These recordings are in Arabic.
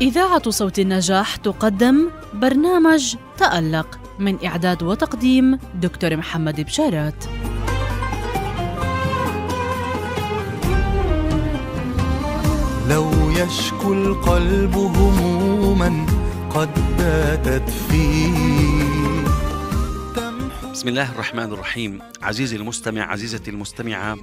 إذاعة صوت النجاح تقدم برنامج تألق من إعداد وتقديم دكتور محمد بشارات. لو يشكو القلب هموما قد باتت فيه. بسم الله الرحمن الرحيم. عزيزي المستمع عزيزتي المستمعة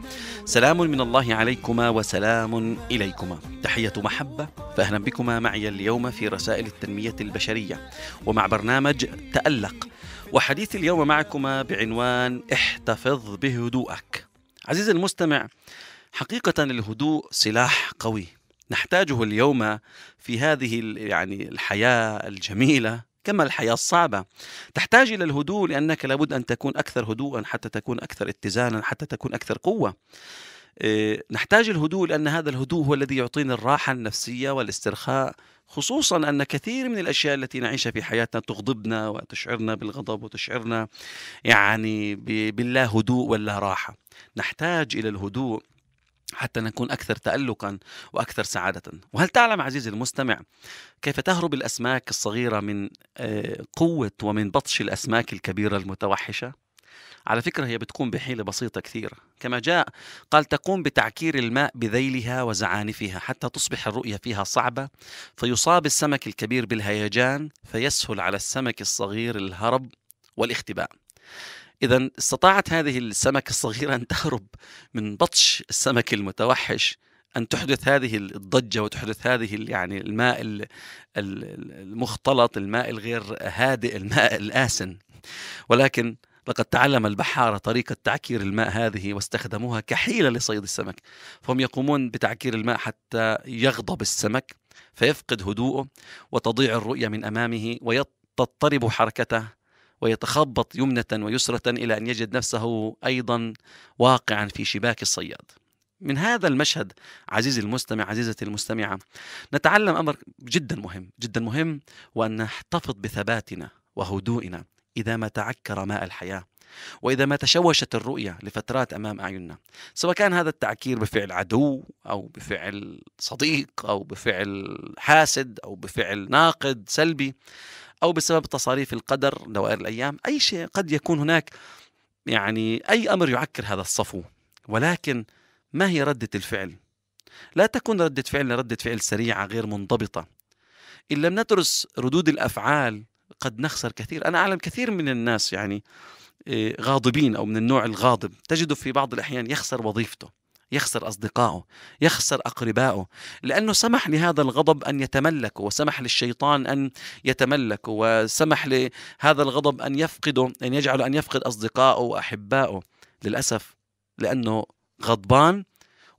سلام من الله عليكما وسلام إليكما. تحية محبة فأهلا بكما معي اليوم في رسائل التنمية البشرية ومع برنامج تألق. وحديث اليوم معكما بعنوان احتفظ بهدوءك. عزيزي المستمع حقيقة الهدوء سلاح قوي. نحتاجه اليوم في هذه يعني الحياة الجميلة كما الحياة الصعبة. تحتاج إلى الهدوء لأنك لابد أن تكون أكثر هدوءا حتى تكون أكثر اتزانا حتى تكون أكثر قوة. إيه، نحتاج الهدوء لأن هذا الهدوء هو الذي يعطينا الراحة النفسية والاسترخاء خصوصا أن كثير من الأشياء التي نعيشها في حياتنا تغضبنا وتشعرنا بالغضب وتشعرنا يعني باللا هدوء ولا راحة. نحتاج إلى الهدوء حتى نكون أكثر تألقا وأكثر سعادة. وهل تعلم عزيزي المستمع كيف تهرب الأسماك الصغيرة من آه، قوة ومن بطش الأسماك الكبيرة المتوحشة؟ على فكرة هي بتكون بحيلة بسيطة كثير كما جاء قال تقوم بتعكير الماء بذيلها وزعانفها حتى تصبح الرؤية فيها صعبة فيصاب السمك الكبير بالهيجان فيسهل على السمك الصغير الهرب والاختباء. إذا استطاعت هذه السمكة الصغيرة أن تهرب من بطش السمك المتوحش أن تحدث هذه الضجة وتحدث هذه يعني الماء ال- ال- المختلط الماء الغير هادئ الماء الآسن. ولكن لقد تعلم البحارة طريقة تعكير الماء هذه واستخدموها كحيلة لصيد السمك. فهم يقومون بتعكير الماء حتى يغضب السمك فيفقد هدوءه وتضيع الرؤية من أمامه وتضطرب حركته ويتخبط يمنة ويسرة إلى أن يجد نفسه أيضا واقعا في شباك الصياد. من هذا المشهد عزيزي المستمع عزيزتي المستمعة نتعلم أمر جدا مهم جدا مهم وأن نحتفظ بثباتنا وهدوئنا إذا ما تعكر ماء الحياة. وإذا ما تشوشت الرؤية لفترات أمام أعيننا سواء كان هذا التعكير بفعل عدو أو بفعل صديق أو بفعل حاسد أو بفعل ناقد سلبي أو بسبب تصاريف القدر دوائر الأيام أي شيء قد يكون هناك يعني أي أمر يعكر هذا الصفو. ولكن ما هي ردة الفعل؟ لا تكون ردة فعلنا ردة فعل سريعة غير منضبطة. إن لم ندرس ردود الأفعال قد نخسر كثير. أنا أعلم كثير من الناس يعني غاضبين أو من النوع الغاضب. تجده في بعض الأحيان يخسر وظيفته يخسر أصدقائه يخسر أقربائه لأنه سمح لهذا الغضب أن يتملكه وسمح للشيطان أن يتملكه وسمح لهذا الغضب أن يفقده أن يجعله أن يفقد أصدقائه وأحبائه. للأسف لأنه غضبان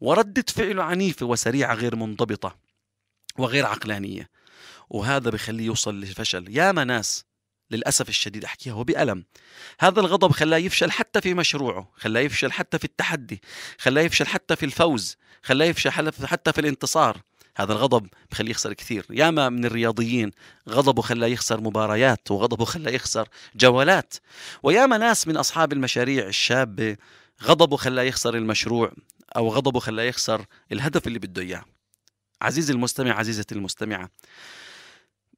وردة فعله عنيفة وسريعة غير منضبطة وغير عقلانية. وهذا بخليه يوصل للفشل ياما ناس للأسف الشديد أحكيها وبألم. هذا الغضب خلاه يفشل حتى في مشروعه خلاه يفشل حتى في التحدي خلاه يفشل حتى في الفوز خلاه يفشل حتى في الانتصار. هذا الغضب بخليه يخسر كثير. ياما من الرياضيين غضبه خلاه يخسر مباريات وغضبه خلاه يخسر جولات وياما ناس من أصحاب المشاريع الشابة غضبه خلاه يخسر المشروع أو غضبه خلاه يخسر الهدف اللي بده إياه. عزيزي المستمع عزيزتي المستمعة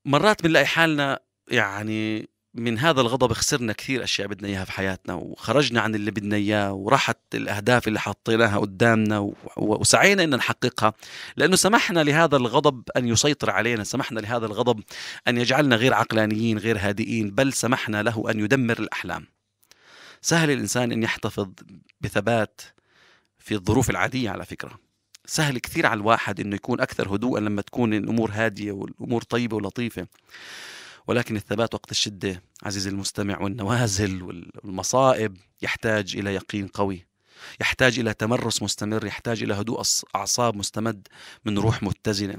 مرات بنلاقي حالنا يعني من هذا الغضب خسرنا كثير أشياء بدنا إياها في حياتنا وخرجنا عن اللي بدنا إياه وراحت الأهداف اللي حطيناها قدامنا وسعينا ان نحققها لأنه سمحنا لهذا الغضب أن يسيطر علينا سمحنا لهذا الغضب أن يجعلنا غير عقلانيين غير هادئين بل سمحنا له أن يدمر الأحلام. سهل الإنسان أن يحتفظ بثبات في الظروف العادية على فكرة. سهل كثير على الواحد إنه يكون أكثر هدوءا لما تكون الأمور هادية والأمور طيبة ولطيفة. ولكن الثبات وقت الشدة عزيزي المستمع والنوازل والمصائب يحتاج إلى يقين قوي يحتاج إلى تمرس مستمر يحتاج إلى هدوء أعصاب مستمد من روح متزنة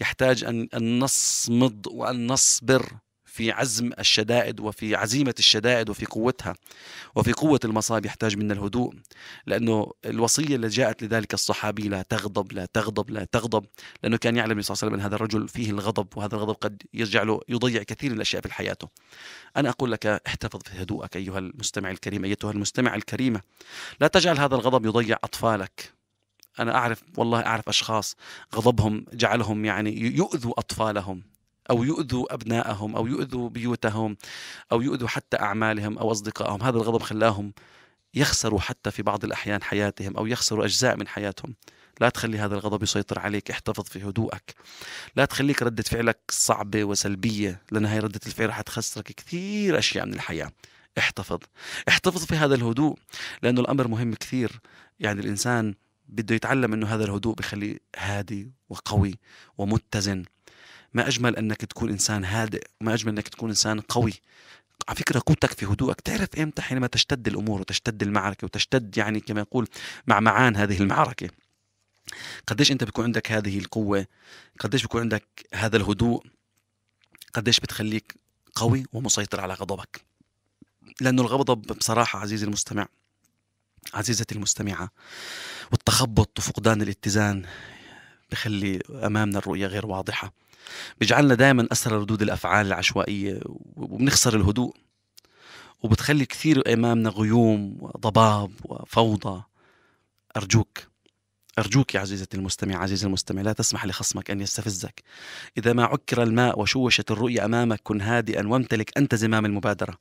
يحتاج أن نصمد وأن نصبر في عزم الشدائد وفي عزيمة الشدائد وفي قوتها وفي قوة المصائب يحتاج منا الهدوء لأنه الوصية اللي جاءت لذلك الصحابي لا تغضب لا تغضب لا تغضب لأنه كان يعلم النبي صلى الله عليه وسلم أن هذا الرجل فيه الغضب وهذا الغضب قد يجعله يضيع كثير من الأشياء في حياته. أنا أقول لك احتفظ في هدوءك أيها المستمع الكريم أيتها المستمع الكريمة. لا تجعل هذا الغضب يضيع أطفالك. أنا أعرف والله أعرف أشخاص غضبهم جعلهم يعني يؤذوا أطفالهم. أو يؤذوا أبنائهم أو يؤذوا بيوتهم أو يؤذوا حتى أعمالهم أو أصدقائهم. هذا الغضب خلاهم يخسروا حتى في بعض الأحيان حياتهم أو يخسروا أجزاء من حياتهم. لا تخلي هذا الغضب يسيطر عليك احتفظ في هدوءك. لا تخليك ردة فعلك صعبة وسلبية لأن هاي ردة الفعل حتخسرك كثير أشياء من الحياة. احتفظ. احتفظ في هذا الهدوء لأنه الأمر مهم كثير. يعني الإنسان بده يتعلم أنه هذا الهدوء بخليه هادي وقوي ومتزن. ما أجمل أنك تكون إنسان هادئ وما أجمل أنك تكون إنسان قوي. على فكرة قوتك في هدوءك تعرف إمتى حينما تشتد الأمور وتشتد المعركة وتشتد يعني كما يقول مع معان هذه المعركة؟ قديش أنت بيكون عندك هذه القوة؟ قديش بيكون عندك هذا الهدوء؟ قديش بتخليك قوي ومسيطر على غضبك؟ لأنه الغضب بصراحة عزيزي المستمع عزيزتي المستمعة والتخبط وفقدان الاتزان بخلي أمامنا الرؤية غير واضحة. بيجعلنا دائما أسرى ردود الأفعال العشوائية وبنخسر الهدوء. وبتخلي كثير أمامنا غيوم وضباب وفوضى. أرجوك. أرجوك يا عزيزتي المستمع عزيزي المستمع لا تسمح لخصمك أن يستفزك. إذا ما عكر الماء وشوشت الرؤية أمامك كن هادئا وامتلك أنت زمام المبادرة.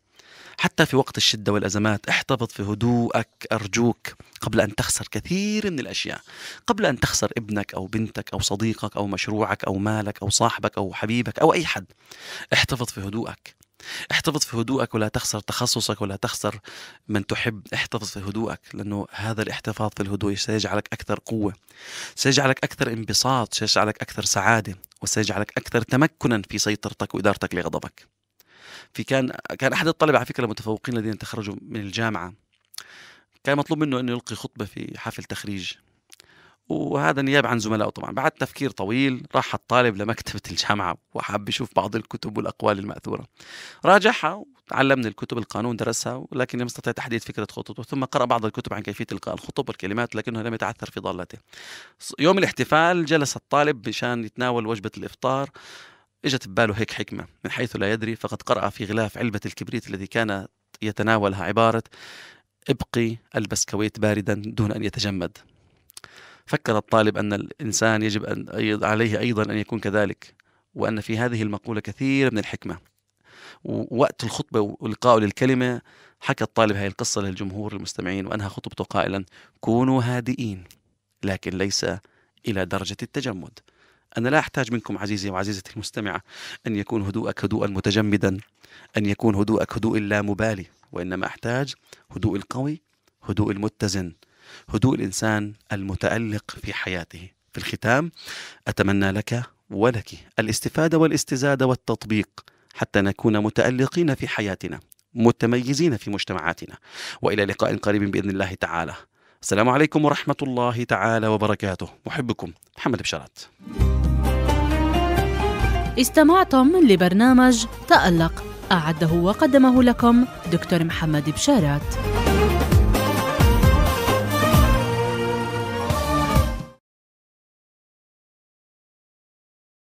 حتى في وقت الشدة والأزمات احتفظ في هدوءك أرجوك قبل أن تخسر كثير من الأشياء. قبل أن تخسر ابنك أو بنتك أو صديقك أو مشروعك أو مالك أو صاحبك أو حبيبك أو أي حد. احتفظ في هدوءك. احتفظ في هدوءك ولا تخسر تخصصك ولا تخسر من تحب. احتفظ في هدوءك لأنه هذا الاحتفاظ في الهدوء سيجعلك أكثر قوة سيجعلك أكثر انبساط سيجعلك أكثر سعادة وسيجعلك أكثر تمكنا في سيطرتك وإدارتك لغضبك. في كان كان أحد الطلبة على فكرة المتفوقين الذين تخرجوا من الجامعة كان مطلوب منه انه يلقي خطبة في حفل تخريج. وهذا نيابة عن زملائه طبعا. بعد تفكير طويل راح الطالب لمكتبة الجامعة وحاب يشوف بعض الكتب والأقوال المأثورة. راجعها وتعلم من الكتب القانون درسها ولكن لم يستطع تحديد فكرة خطوته ثم قرأ بعض الكتب عن كيفية إلقاء الخطب والكلمات لكنه لم يتعثر في ضالته. يوم الاحتفال جلس الطالب مشان يتناول وجبة الإفطار. إجت بباله هيك حكمة من حيث لا يدري فقد قرأ في غلاف علبة الكبريت الذي كان يتناولها عبارة ابقي البسكويت باردا دون أن يتجمد. فكر الطالب أن الإنسان يجب أن عليه أيضا أن يكون كذلك وأن في هذه المقولة كثير من الحكمة. ووقت الخطبة ولقائه للكلمة حكى الطالب هذه القصة للجمهور المستمعين وأنهى خطبته قائلا كونوا هادئين لكن ليس إلى درجة التجمد. أنا لا أحتاج منكم عزيزي وعزيزتي المستمعة أن يكون هدوءك هدوءا متجمدا أن يكون هدوءك هدوء لا مبالي وإنما أحتاج هدوء القوي هدوء المتزن. هدوء الإنسان المتألق في حياته. في الختام أتمنى لك ولك الاستفادة والاستزادة والتطبيق حتى نكون متألقين في حياتنا متميزين في مجتمعاتنا. وإلى لقاء قريب بإذن الله تعالى. السلام عليكم ورحمة الله تعالى وبركاته. محبكم محمد بشارات استمعتم لبرنامج تألق أعده وقدمه لكم دكتور محمد بشارات